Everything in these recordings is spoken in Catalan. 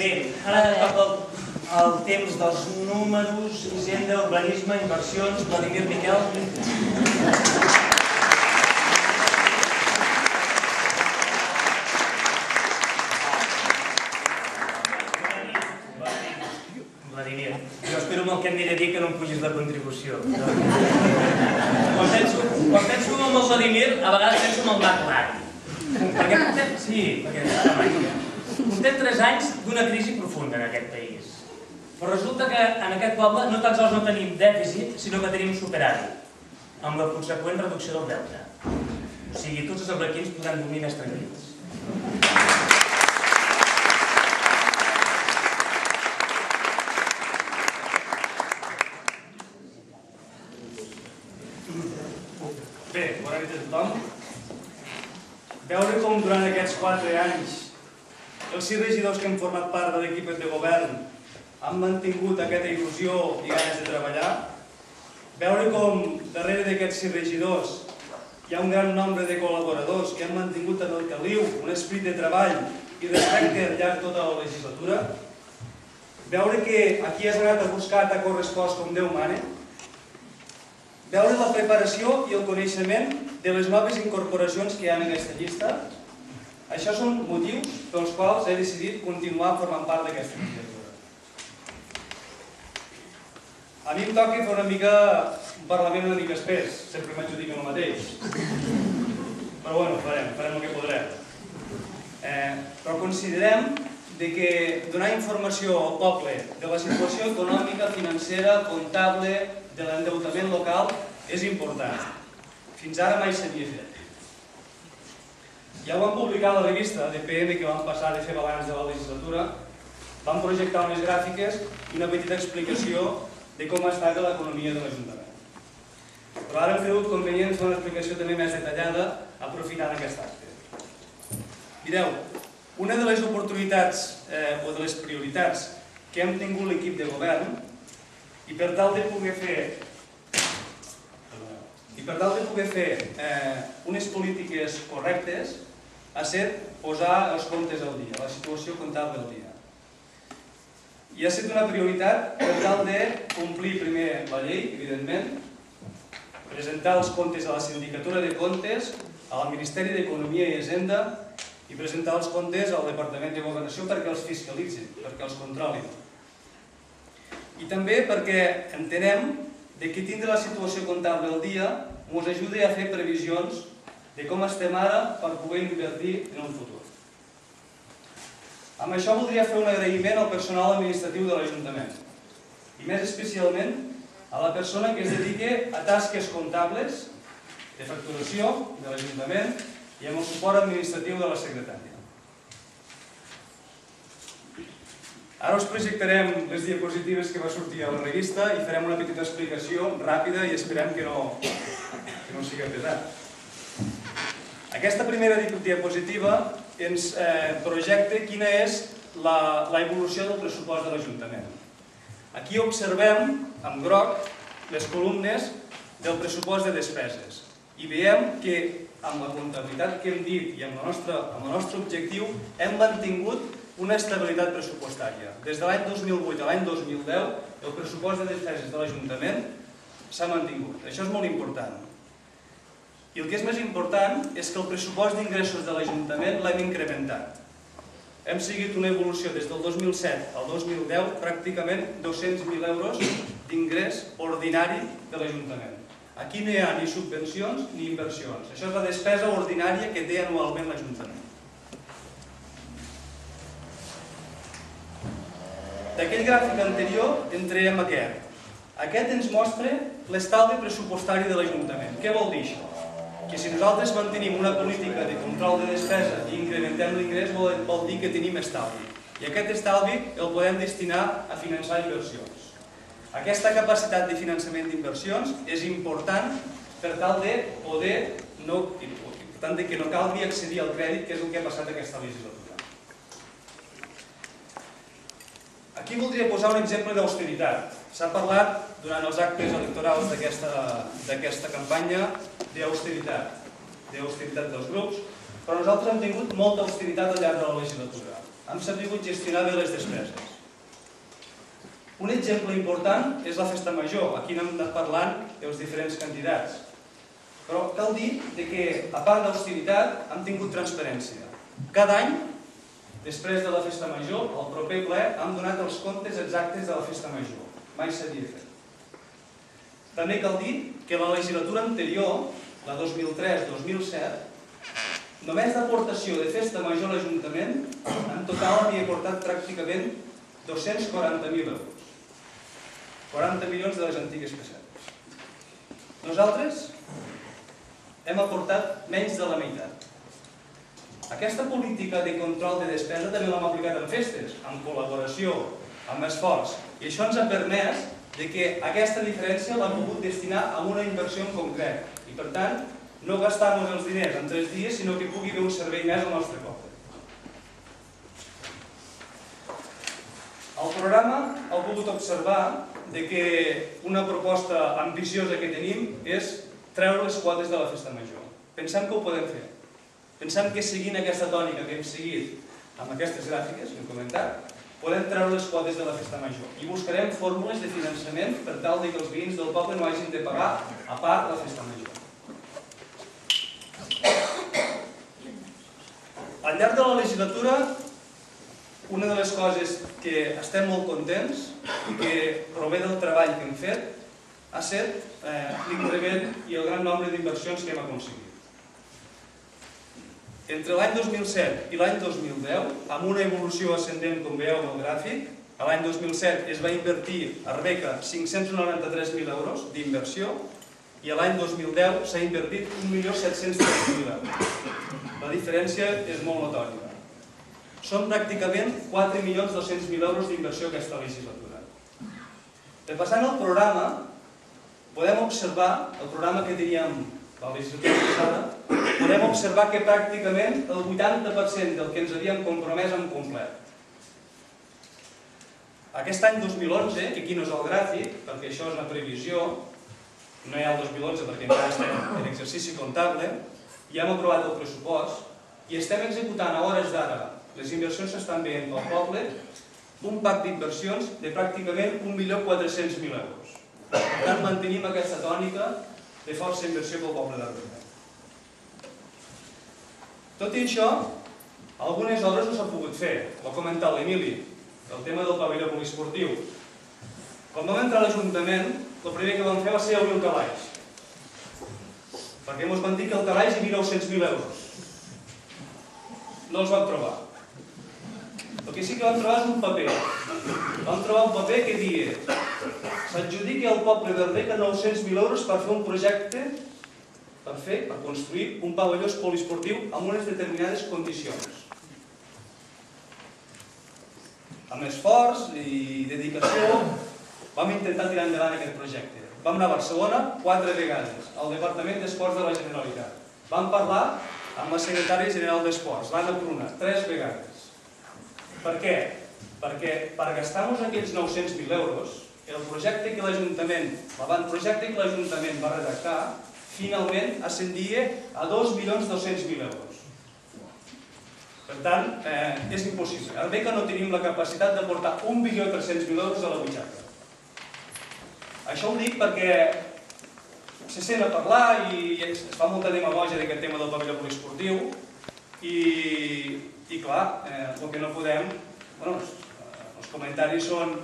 Bé, ara toca el, el temps dels números, hisenda, urbanisme, inversions, Vladimir Miquel. Vladimir, jo espero amb que em aniré a dir que no em pugis la contribució. Quan penso, quan penso amb el Vladimir, a vegades penso amb el Marc Larry. Perquè sí, perquè està màgia. Portem tres anys d'una crisi profunda en aquest país. Però resulta que en aquest poble no tan sols no tenim dèficit, sinó que tenim superàvit, amb la conseqüent reducció del deute. O sigui, tots els abrequins podran dormir més tranquils. Bé, bona nit a tothom. Veure com durant aquests quatre anys els sis regidors que han format part de l'equip de govern han mantingut aquesta il·lusió i ganes de treballar, veure com darrere d'aquests sis regidors hi ha un gran nombre de col·laboradors que han mantingut en el caliu un esperit de treball i respecte al llarg tota la legislatura, veure que aquí has anat a buscar, t'ha correspost com Déu mane, veure la preparació i el coneixement de les noves incorporacions que hi ha en aquesta llista, això són motius pels quals he decidit continuar formant part d'aquesta legislatura. A mi em toca fer una mica un Parlament una mica espès, sempre m'adjudico el mateix. Però bueno, farem, farem el que podrem. Eh, però considerem de que donar informació al poble de la situació econòmica, financera, comptable, de l'endeutament local és important. Fins ara mai s'havia fet. Ja ho vam publicar a la revista de PM que vam passar de fer balanç de la legislatura, vam projectar unes gràfiques i una petita explicació de com ha estat l'economia de l'Ajuntament. Però ara hem cregut convenient fer una explicació també més detallada aprofitant aquest acte. Mireu, una de les oportunitats eh, o de les prioritats que hem tingut l'equip de govern i per tal de poder fer i per tal de poder fer eh, unes polítiques correctes ha set posar els comptes al dia, la situació comptable al dia. I ha estat una prioritat per tal de complir primer la llei, evidentment, presentar els comptes a la Sindicatura de Comptes, al Ministeri d'Economia i Hisenda i presentar els comptes al Departament de Governació perquè els fiscalitzin, perquè els controlin. I també perquè entenem de que tindre la situació comptable al dia ens ajuda a fer previsions de com estem ara per poder invertir en un futur. Amb això voldria fer un agraïment al personal administratiu de l'Ajuntament i més especialment a la persona que es dedica a tasques comptables de facturació de l'Ajuntament i amb el suport administratiu de la secretària. Ara us projectarem les diapositives que va sortir a la revista i farem una petita explicació ràpida i esperem que no, que no sigui pesat. Aquesta primera diapositiva ens eh, projecta quina és la, la evolució del pressupost de l'Ajuntament. Aquí observem, amb groc, les columnes del pressupost de despeses i veiem que amb la comptabilitat que hem dit i amb el nostre, amb el nostre objectiu hem mantingut una estabilitat pressupostària. Des de l'any 2008 a l'any 2010 el pressupost de despeses de l'Ajuntament s'ha mantingut. Això és molt important. I el que és més important és que el pressupost d'ingressos de l'Ajuntament l'hem incrementat. Hem seguit una evolució des del 2007 al 2010 pràcticament 200.000 euros d'ingrés ordinari de l'Ajuntament. Aquí no hi ha ni subvencions ni inversions. Això és la despesa ordinària que té anualment l'Ajuntament. D'aquell gràfic anterior entrem a aquest. Aquest ens mostra l'estalvi pressupostari de l'Ajuntament. Què vol dir això? Que si nosaltres mantenim una política de control de despesa i incrementem l'ingrés vol, dir que tenim estalvi. I aquest estalvi el podem destinar a finançar inversions. Aquesta capacitat de finançament d'inversions és important per tal de poder no, per tant de que no calgui accedir al crèdit, que és el que ha passat aquesta legislatura. Aquí voldria posar un exemple d'austeritat. S'ha parlat durant els actes electorals d'aquesta campanya d'austeritat, d'austeritat dels grups, però nosaltres hem tingut molta austeritat al llarg de la legislatura. hem sabut gestionar bé les despeses. Un exemple important és la festa major, aquí n'hem anat parlant els diferents candidats. Però cal dir que, a part d'austeritat, hem tingut transparència. Cada any, després de la festa major, al proper ple, hem donat els comptes exactes de la festa major. Mai s'havia fet. També cal dir que la legislatura anterior, la 2003-2007, només d'aportació de festa major a l'Ajuntament, en total havia aportat pràcticament 240.000 euros. 40 milions de les antigues pessetes. Nosaltres hem aportat menys de la meitat. Aquesta política de control de despesa també l'hem aplicat en festes, amb col·laboració, amb esforç. I això ens ha permès de que aquesta diferència l'hem pogut destinar a una inversió en concret. I per tant, no gastar-nos els diners en tres dies, sinó que pugui haver un servei més al nostre poble. El programa heu pogut observar de que una proposta ambiciosa que tenim és treure les quotes de la festa major. Pensem que ho podem fer. Pensem que seguint aquesta tònica que hem seguit amb aquestes gràfiques que hem comentat, podem treure les quotes de la festa major i buscarem fórmules de finançament per tal que els veïns del poble no hagin de pagar a part la festa major. Al llarg de la legislatura, una de les coses que estem molt contents i que prové del treball que hem fet ha estat eh, l'increment i el gran nombre d'inversions que hem aconseguit. Entre l'any 2007 i l'any 2010, amb una evolució ascendent, com veieu en el gràfic, a l'any 2007 es va invertir a Arbeca 593.000 euros d'inversió i l'any 2010 s'ha invertit 1.730.000 euros. La diferència és molt notòria. Són pràcticament 4.200.000 euros d'inversió aquesta legislatura. Repassant el programa, podem observar, el programa que teníem la legislatura passada, podem observar que pràcticament el 80% del que ens havíem compromès en complet. Aquest any 2011, que aquí no és el gràfic, perquè això és una previsió, no hi ha el 2011 perquè encara estem en exercici comptable, ja hem aprovat el pressupost i estem executant a hores d'ara, les inversions s'estan veient pel poble, un pacte d'inversions de pràcticament 1.400.000 euros. Per tant, mantenim aquesta tònica de força inversió pel poble d'Arbeca. Tot i això, algunes obres no s'han pogut fer. Ho ha comentat l'Emili, el tema del pavelló poliesportiu. Quan vam entrar a l'Ajuntament, el primer que vam fer va ser obrir el calaix. Perquè ens van dir que el calaix hi havia 900.000 euros. No els vam trobar. El que sí que vam trobar és un paper. Vam trobar un paper que dia s'adjudiqui al poble d'Arbeca 900.000 euros per fer un projecte per fer, per construir un pavelló poliesportiu amb unes determinades condicions. Amb esforç i dedicació vam intentar tirar endavant aquest projecte. Vam anar a Barcelona quatre vegades, al Departament d'Esports de la Generalitat. Vam parlar amb la secretària general d'Esports, l'Anna Pruna, tres vegades. Per què? Perquè per gastar-nos aquells 900.000 euros, el projecte que l'Ajuntament, l'avantprojecte que l'Ajuntament va redactar, finalment ascendia a 2.200.000 euros. Per tant, eh, és impossible. Arbeca no tenim la capacitat de portar 1.300.000 euros a la butxaca. Això ho dic perquè se sent a parlar i es fa molta demagogia d'aquest tema del pavelló poliesportiu i, i clar, eh, el que no podem, bueno, els, els comentaris són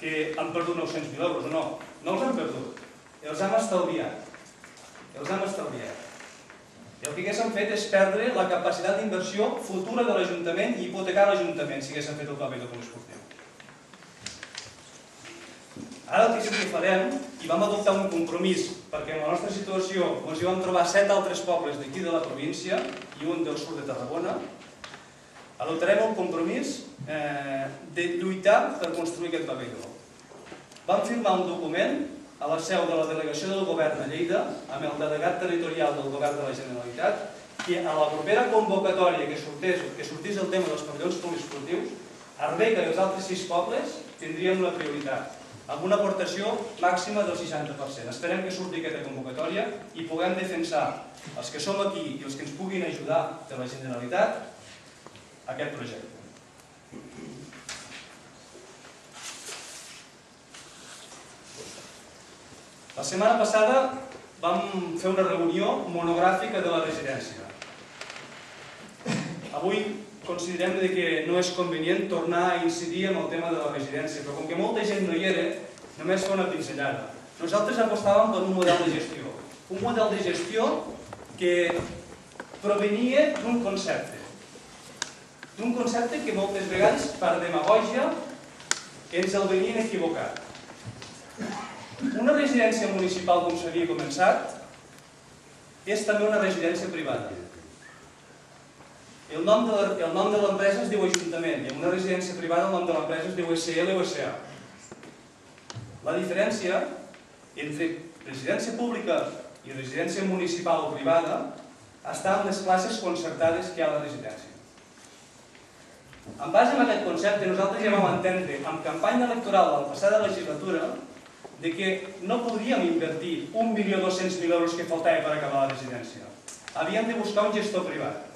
que han perdut 900.000 euros, no, no els han perdut, els hem estalviat, els hem estalviat. I el que haguéssim fet és perdre la capacitat d'inversió futura de l'Ajuntament i hipotecar l'Ajuntament si haguéssim fet el pavelló poliesportiu. Ara el que sí que farem, i vam adoptar un compromís, perquè en la nostra situació ens hi vam trobar set altres pobles d'aquí de la província i un del sud de Tarragona, adoptarem el compromís eh, de lluitar per construir aquest pavelló. Vam firmar un document a la seu de la delegació del govern a Lleida, amb el delegat territorial del govern de la Generalitat, que a la propera convocatòria que sortís, que sortís el tema dels pavellons poliesportius, Arbeca i els altres sis pobles tindríem la prioritat amb una aportació màxima del 60%. Esperem que surti aquesta convocatòria i puguem defensar els que som aquí i els que ens puguin ajudar de la Generalitat aquest projecte. La setmana passada vam fer una reunió monogràfica de la residència. Avui considerem de que no és convenient tornar a incidir en el tema de la residència, però com que molta gent no hi era, només fer una pinzellada. Nosaltres apostàvem per un model de gestió. Un model de gestió que provenia d'un concepte. D'un concepte que moltes vegades, per demagògia, ens el venien equivocat. Una residència municipal, com s'havia començat, és també una residència privada. El nom de l'empresa es diu Ajuntament i en una residència privada el nom de l'empresa es diu SL o SA. La diferència entre residència pública i residència municipal o privada està en les classes concertades que hi ha a la residència. En base a aquest concepte, nosaltres ja vam entendre en campanya electoral de la passada legislatura de que no podríem invertir 1.200.000 euros que faltava per acabar la residència. Havíem de buscar un gestor privat.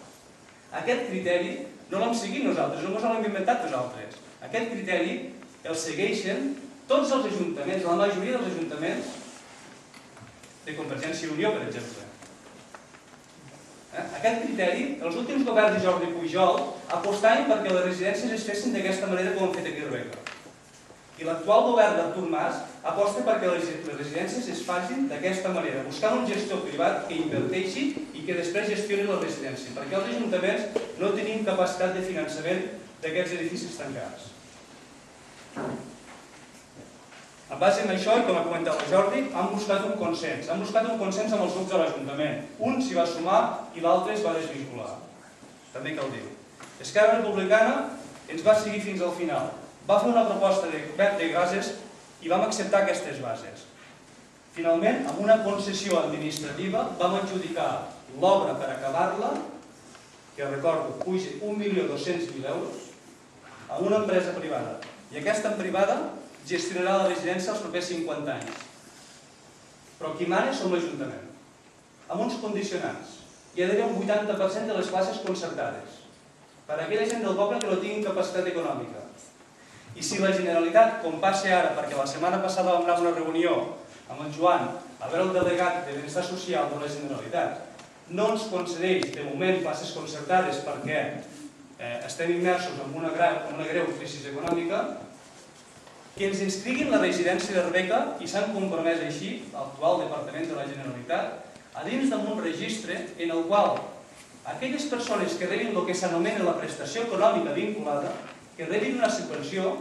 Aquest criteri no l'hem seguit nosaltres, no ens l'hem inventat nosaltres. Aquest criteri el segueixen tots els ajuntaments, la majoria dels ajuntaments de Convergència i Unió, per exemple. Eh? Aquest criteri, els últims governs de Jordi Pujol apostaven perquè les residències es fessin d'aquesta manera com han fet aquí a Arbeca. I l'actual govern d'Artur Mas aposta perquè les residències es facin d'aquesta manera, buscant un gestor privat que inverteixi i que després gestioni la residència, perquè els ajuntaments no tenim capacitat de finançament d'aquests edificis tancats. En base a això, i com ha comentat el Jordi, han buscat un consens. Han buscat un consens amb els grups de l'Ajuntament. Un s'hi va sumar i l'altre es va desvincular. També cal dir. Esquerra Republicana ens va seguir fins al final. Va fer una proposta de web de gases i vam acceptar aquestes bases. Finalment, amb una concessió administrativa, vam adjudicar l'obra per acabar-la, que recordo, puja 1.200.000 euros, a una empresa privada. I aquesta privada gestionarà la residència els propers 50 anys. Però qui mana som l'Ajuntament, amb uns condicionants. Hi ha d'haver un 80% de les classes concertades, per a aquella gent del poble que no tinguin capacitat econòmica. I si la Generalitat, com passa ara, perquè la setmana passada vam anar a una reunió amb el Joan, a veure el delegat de Benestar Social de la Generalitat, no ens concedeix de moment classes concertades perquè eh, estem immersos en una, greu, en una greu crisi econòmica, que ens inscriguin la residència d'Arbeca i s'han compromès així, l'actual Departament de la Generalitat, a dins d'un registre en el qual aquelles persones que rebin el que s'anomena la prestació econòmica vinculada, que rebin una subvenció,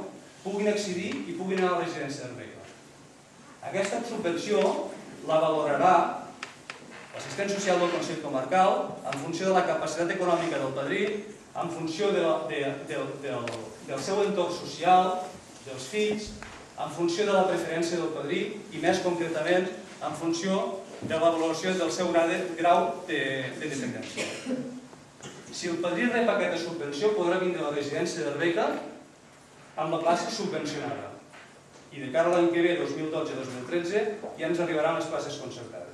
puguin accedir i puguin anar a la residència d'Arbeca. Aquesta subvenció la valorarà l'assistent social del Consell Comarcal en funció de la capacitat econòmica del padrí, en funció de la, de, de, del, del seu entorn social, dels fills, en funció de la preferència del padrí i més concretament en funció de l'avaluació del seu grau de, de dependència. Si el padrí rep aquesta subvenció, podrà vindre a la residència d'Arbeca amb la plaça subvencionada. I de cara a l'any que ve, 2012-2013, ja ens arribaran les places concertades.